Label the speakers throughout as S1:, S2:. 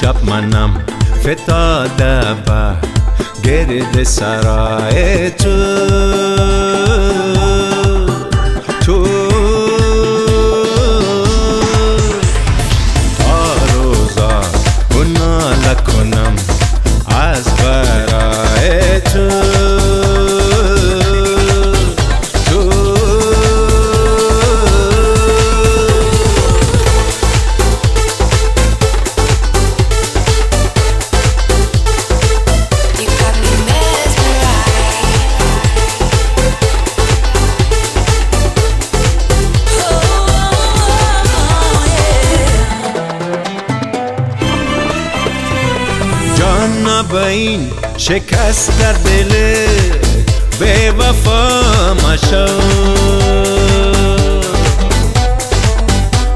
S1: شب منم فتاده به گرد سرای تو. این شکست در دل به وفا مشو.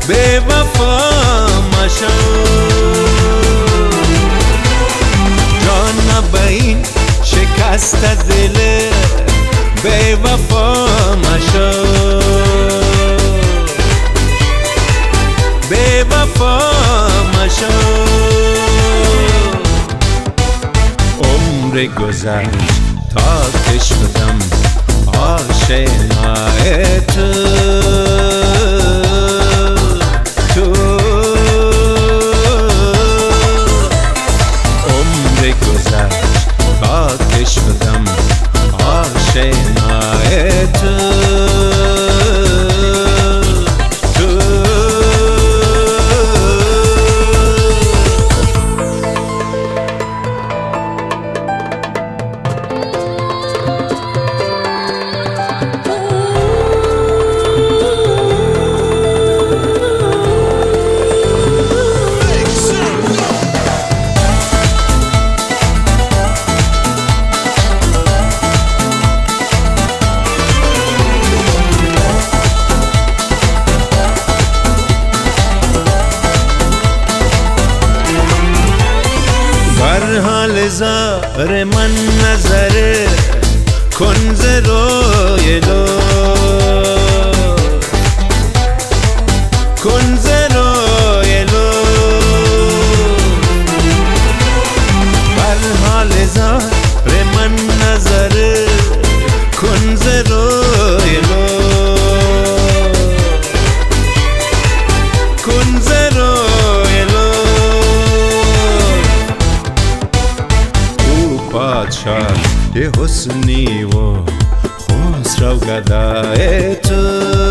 S1: به وفا مشو. جان این شکست دل به وفا مشو. عمر گذشت تا که شدم آشنای تو تو بر حال زار من نظره کن ز روی پادشاه یه حسنی و خسرو گدای تو